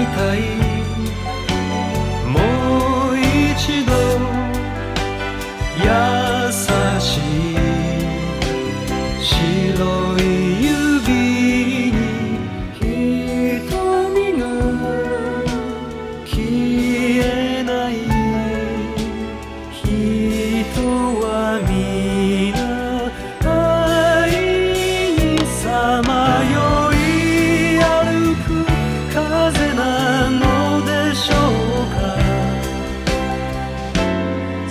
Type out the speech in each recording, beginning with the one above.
いたいもう一度優しい白い指に瞳が消えない。人は皆愛にさま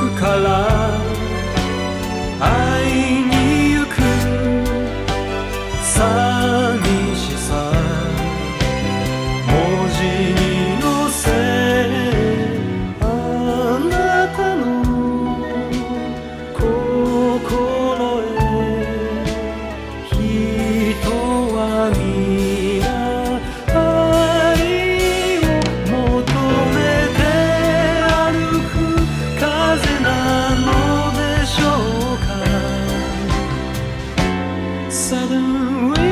Color. sudden wind.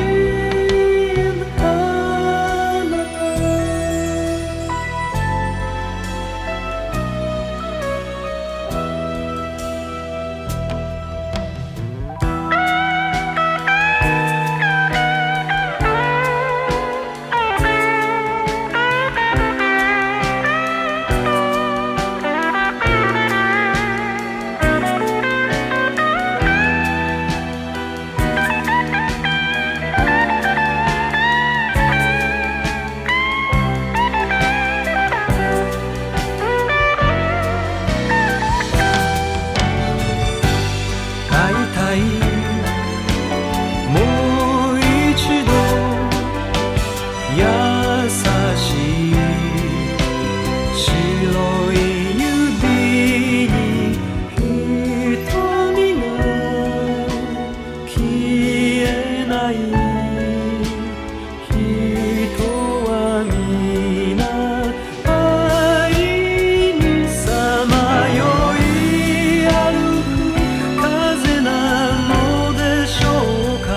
人は皆愛にさまよいある風なのでしょうか。